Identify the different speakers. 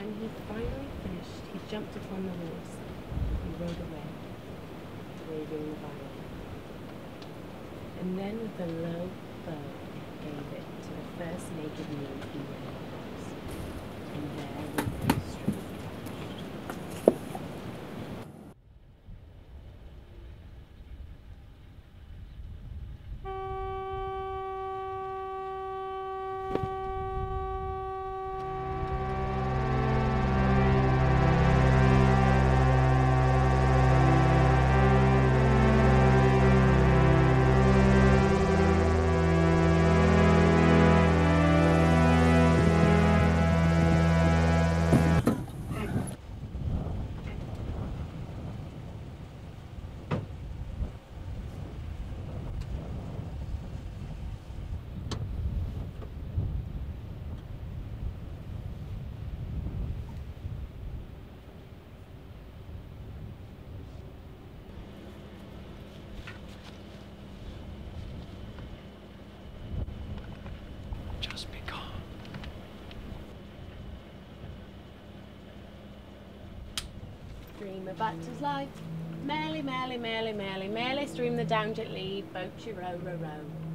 Speaker 1: When he finally finished, he jumped upon the horse and rode away, waving the violin. And then with a low bow gave it to the first naked knee he ran across, and there Stream of batter's light. Merrily, merrily, merrily, merrily, merrily stream the down lead, boat you row, row, row.